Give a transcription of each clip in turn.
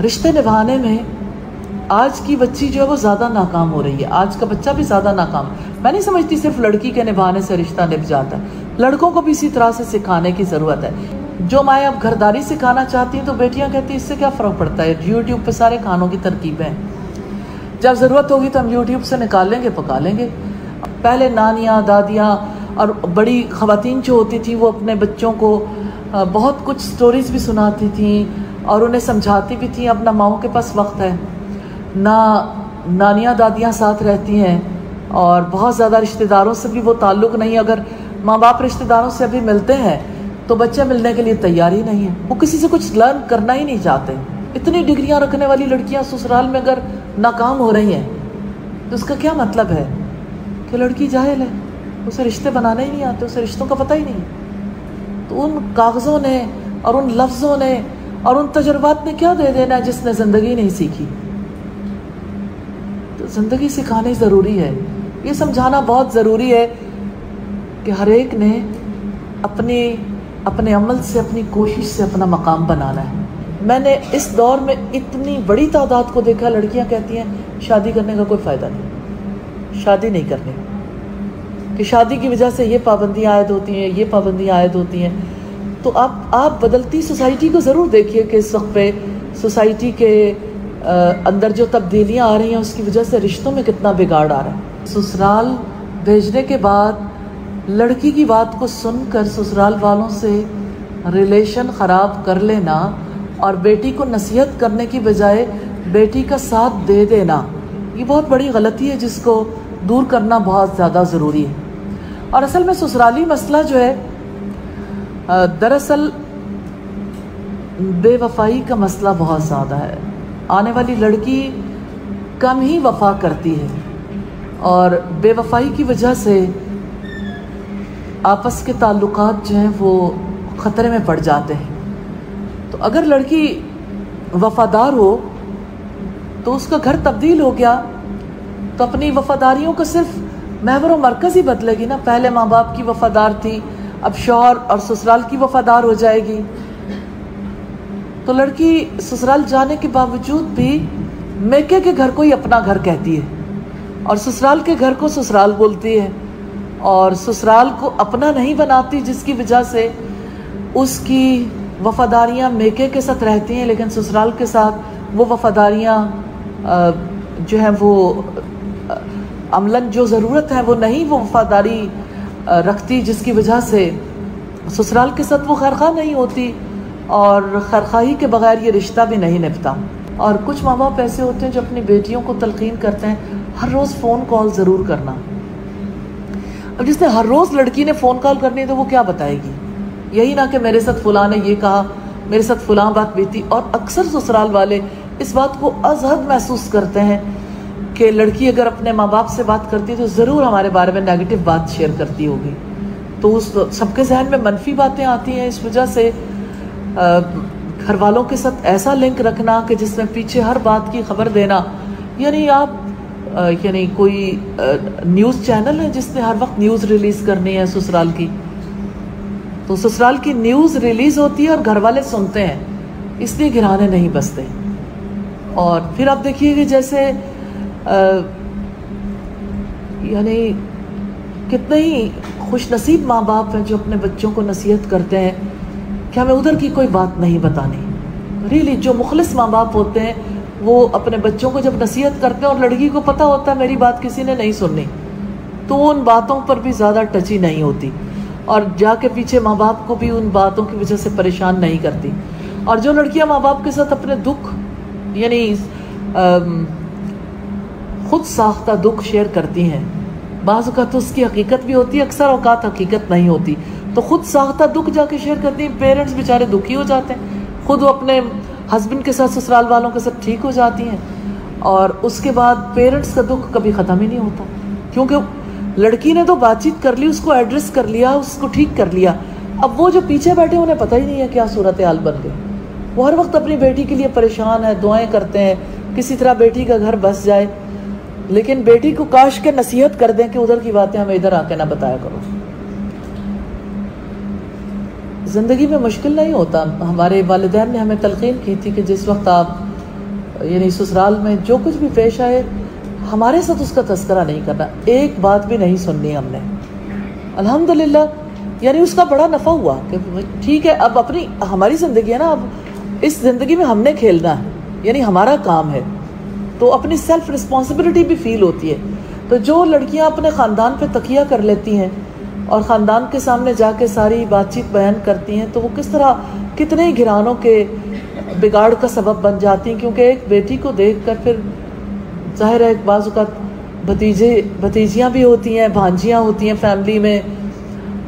रिश्ते निभाने में आज की बच्ची जो है वो ज़्यादा नाकाम हो रही है। आज का बच्चा भी ज़्यादा नाकाम। मैं नहीं समझती सिर्फ़ लड़की के निभाने से रिश्ता निभ जाता है। लड़कों को भी इसी तरह से सिखाने की ज़रूरत है। जो माएँ अब घरदारी सिखाना चाहती हैं तो बेटियाँ कहती हैं, इससे क्या फ़र्क पड़ता है? यूट्यूब पर सारे खानों की तरकीबें हैं। जब ज़रूरत होगी तो हम यूट्यूब से निकालेंगे पका लेंगे। पहले नानियाँ, दादियाँ और बड़ी ख़वातीन जो होती थी, वो अपने बच्चों को बहुत कुछ स्टोरीज़ भी सुनाती थी। और उन्हें समझाती भी थी, अपना माओ के पास वक्त है। ना नानियाँ दादियाँ साथ रहती हैं और बहुत ज़्यादा रिश्तेदारों से भी वो ताल्लुक़ नहीं अगर माँ बाप रिश्तेदारों से अभी मिलते हैं तो बच्चे मिलने के लिए तैयार ही नहीं है। वो किसी से कुछ लर्न करना ही नहीं चाहते। इतनी डिग्रियाँ रखने वाली लड़कियाँ ससुराल में अगर नाकाम हो रही हैं तो उसका क्या मतलब है कि लड़की जाहिल है? उसे रिश्ते बनाने ही नहीं आते, उसे रिश्तों का पता ही नहीं। तो उन कागज़ों ने और उन लफ्ज़ों ने और उन तजुर्बात ने क्या दे देना जिसने ज़िंदगी नहीं सीखी? तो ज़िंदगी सिखानी ज़रूरी है। ये समझाना बहुत ज़रूरी है कि हर एक ने अपने अपने अमल से, अपनी कोशिश से अपना मकाम बनाना है। मैंने इस दौर में इतनी बड़ी तादाद को देखा, लड़कियाँ कहती हैं, शादी करने का कोई फ़ायदा नहीं। शादी नहीं करनी। कि शादी की वजह से ये पाबंदियाँ आयद होती हैं, ये पाबंदियाँ आयद होती हैं। तो आप आप बदलती सोसाइटी को ज़रूर देखिए कि इस वक्त पे सोसाइटी के अंदर जो तब्दीलियाँ आ रही हैं, उसकी वजह से रिश्तों में कितना बिगाड़ आ रहा है। ससुराल भेजने के बाद लड़की की बात को सुनकर ससुराल वालों से रिलेशन ख़राब कर लेना और बेटी को नसीहत करने की बजाय बेटी का साथ दे देना, ये बहुत बड़ी गलती है जिसको दूर करना बहुत ज़्यादा ज़रूरी है। और असल में ससुराली मसला जो है दरअसल, बेवफाई का मसला बहुत ज़्यादा है। आने वाली लड़की कम ही वफा करती है और बेवफाई की वजह से आपस के ताल्लुकात जो हैं वो ख़तरे में पड़ जाते हैं। तो अगर लड़की वफ़ादार हो तो उसका घर तब्दील हो गया तो अपनी वफ़ादारियों को सिर्फ़ महवर मरकज़ ही बदलेगी ना। पहले माँ बाप की वफ़ादार थी अब शौहर और ससुराल की वफ़ादार हो जाएगी। तो लड़की ससुराल जाने के बावजूद भी मेके के घर को ही अपना घर कहती है और ससुराल के घर को ससुराल बोलती है और ससुराल को अपना नहीं बनाती, जिसकी वजह से उसकी वफादारियाँ मेके के साथ रहती हैं, लेकिन ससुराल के साथ वो वफादारियाँ जो हैं वो अमलन जो ज़रूरत है, वो नहीं, वो वफादारी रखती, जिसकी वजह से ससुराल के साथ वो खैरखा नहीं होती और खरखाही के बगैर ये रिश्ता भी नहीं निपटा और कुछ माँ बाप ऐसे होते हैं जो अपनी बेटियों को तलकीन करते हैं, हर रोज़ फ़ोन कॉल ज़रूर करना। अब जिसने हर रोज़ लड़की ने फ़ोन कॉल करनी है तो वो क्या बताएगी? यही ना कि मेरे साथ फुला ने ये कहा, मेरे साथ फुला बात बीती। और अक्सर ससुराल वाले इस बात को अजहद महसूस करते हैं कि लड़की अगर अपने माँ बाप से बात करती है तो ज़रूर हमारे बारे में नेगेटिव बात शेयर करती होगी। तो उस सबके जहन में मनफी बातें आती हैं, इस वजह से घर वालों के साथ ऐसा लिंक रखना कि जिसमें पीछे हर बात की खबर देना। यानी आप यानी कोई न्यूज़ चैनल है जिसने हर वक्त न्यूज़ रिलीज़ करनी है ससुराल की? तो ससुराल की न्यूज़ रिलीज़ होती है और घर वाले सुनते हैं, इसलिए घिराने नहीं बसते। और फिर आप देखिए कि जैसे यानी कितने ही खुश नसीब माँ बाप हैं जो अपने बच्चों को नसीहत करते हैं। कि हमें उधर की कोई बात नहीं बतानी? रियली जो मुखलिस माँ बाप होते हैं, वो अपने बच्चों को जब नसीहत करते हैं और लड़की को पता होता है मेरी बात किसी ने नहीं सुननी तो उन बातों पर भी ज़्यादा टची नहीं होती। और जाके पीछे माँ बाप को भी उन बातों की वजह से परेशान नहीं करती। और जो लड़कियाँ माँ बाप के साथ अपने दुख, यानी खुद साख्ता दुख शेयर करती हैं। बाज़ तो उसकी हकीकत भी होती है, अक्सर अवकात हकीकत नहीं होती। तो खुद साख्ता दुख जाके शेयर करती हैं, पेरेंट्स बेचारे दुखी हो जाते हैं। खुद वो अपने हस्बैंड के साथ ससुराल वालों के साथ ठीक हो जाती हैं। और उसके बाद पेरेंट्स का दुख कभी ख़त्म ही नहीं होता। क्योंकि लड़की ने तो बातचीत कर ली, उसको एड्रेस कर लिया, उसको ठीक कर लिया। अब वो जो पीछे बैठे उन्हें पता ही नहीं है क्या सूरत हाल बन गई वो हर वक्त अपनी बेटी के लिए परेशान है, दुआएँ करते हैं, किसी तरह बेटी का घर बस जाए। लेकिन बेटी को काश के नसीहत कर दें कि उधर की बातें हमें इधर आके ना बताया करो। ज़िंदगी में मुश्किल नहीं होता। हमारे वालदेन ने हमें तलकीन की थी कि जिस वक्त आप, यानी ससुराल में जो कुछ भी पेश आए, हमारे साथ उसका तस्करा नहीं करना। एक बात भी नहीं सुननी हमने। अल्हम्दुलिल्लाह, यानी उसका बड़ा नफ़ा हुआ कि ठीक है, अब अपनी, हमारी ज़िंदगी है ना, अब इस ज़िंदगी में हमने खेलना है। यानी हमारा काम है। तो अपनी सेल्फ रिस्पॉन्सिबिलिटी भी फील होती है। तो जो लड़कियाँ अपने ख़ानदान पे तकिया कर लेती हैं और ख़ानदान के सामने जाके सारी बातचीत बयान करती हैं तो वो किस तरह कितने ही घरानों के बिगाड़ का सबब बन जाती हैं क्योंकि एक बेटी को देख कर फिर ज़ाहिर है एक बाज़ भतीजे भतीजियाँ भी होती हैं भांजियाँ होती हैं फैमिली में।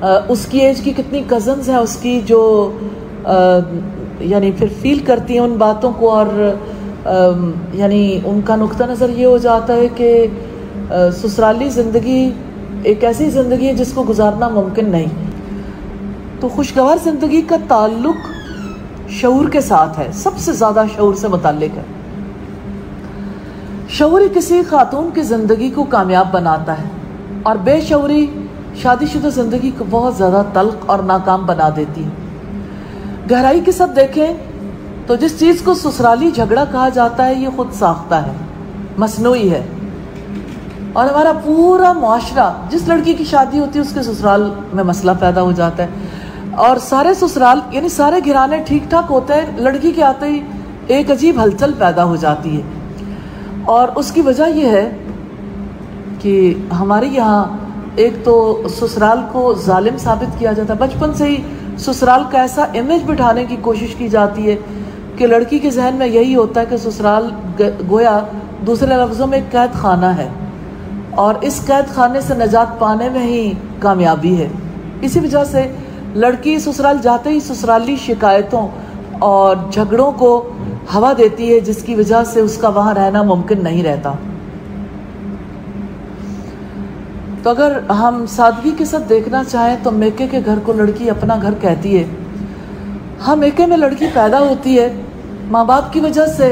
आ, उसकी एज की कितनी कज़न्स हैं उसकी जो यानी फिर फील करती हैं उन बातों को और यानी उनका नुक़ नज़र ये हो जाता है कि ससुराली ज़िंदगी एक ऐसी ज़िंदगी है जिसको गुजारना मुमकिन नहीं। तो खुशगवार ज़िंदगी का ताल्लुक शूर के साथ है, सबसे ज़्यादा शूर से मुतक है। शौरी किसी खातून की ज़िंदगी को कामयाब बनाता है और बेशूरी शादीशुदा ज़िंदगी को बहुत ज़्यादा तल्ख और नाकाम बना देती है। गहराई के साथ देखें तो जिस चीज़ को ससुराली झगड़ा कहा जाता है, ये खुद साख्ता है। मसनू है। और हमारा पूरा मुआशरा जिस लड़की की शादी होती है, उसके ससुराल में मसला पैदा हो जाता है। और सारे ससुराल, यानी सारे घराने ठीक ठाक होते हैं, लड़की के आते ही एक अजीब हलचल पैदा हो जाती है। और उसकी वजह यह है कि हमारे यहाँ एक तो ससुराल को जालिम साबित किया जाता है। बचपन से ही ससुराल का ऐसा इमेज बिठाने की कोशिश की जाती है कि लड़की के जहन में यही होता है कि ससुराल गोया दूसरे लफ्ज़ों में कैद खाना है और इस कैद खाने से नजात पाने में ही कामयाबी है। इसी वजह से लड़की ससुराल जाते ही ससुराली शिकायतों और झगड़ों को हवा देती है, जिसकी वजह से उसका वहाँ रहना मुमकिन नहीं रहता। तो अगर हम सादगी के साथ देखना चाहें तो मेके के घर को लड़की अपना घर कहती है। हाँ एक में लड़की पैदा होती है माँ बाप की वजह से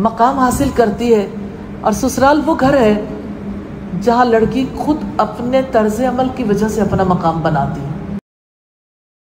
मकाम हासिल करती है और ससुराल वो घर है जहाँ लड़की खुद अपने तर्ज अमल की वजह से अपना मकाम बनाती है।